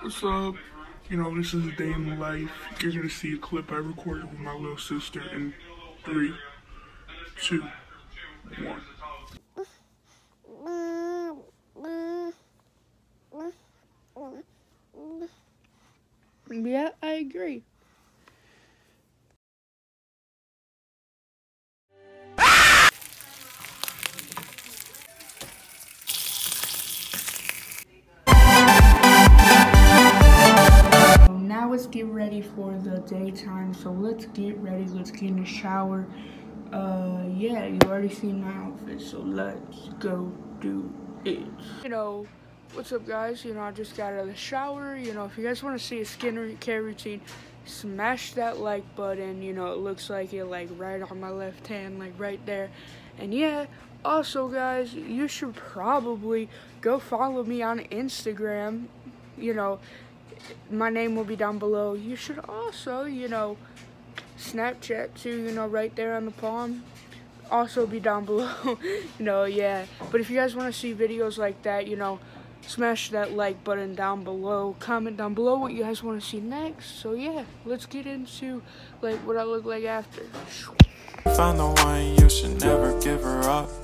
What's up? You know, this is a day in life. You're gonna see a clip I recorded with my little sister in three, two, one. Yeah, I agree. For the daytime. So let's get ready. Let's get in the shower. Uh, yeah, you already seen my outfit, so let's go do it. You know, what's up, guys? You know, I just got out of the shower. You know, if you guys want to see a skin care routine, smash that like button. You know, it looks like it like right on my left hand, like right there. And yeah, also, guys, you should probably go follow me on Instagram. You know, my name will be down below. You should also, you know, Snapchat too, you know, right there on the palm. Also be down below, you know, yeah. But if you guys want to see videos like that, you know, smash that like button down below. Comment down below what you guys want to see next. So yeah, let's get into like what I look like after. Find the one you should never give her up.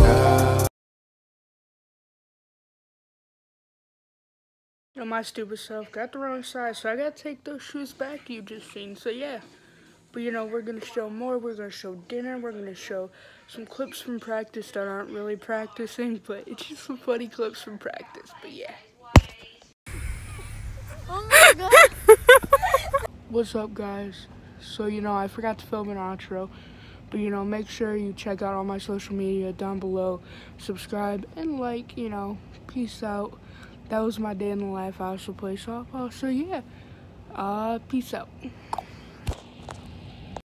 You know, my stupid self got the wrong size, so I gotta take those shoes back you just seen. So yeah. But you know, we're gonna show more. We're gonna show dinner. We're gonna show some clips from practice that aren't really practicing, but it's just some funny clips from practice. But yeah. Oh my god. What's up, guys? So you know, I forgot to film an outro. But you know, make sure you check out all my social media down below. Subscribe and like, you know. Peace out. That was my day in the life. I also play softball. So yeah. Uh peace out.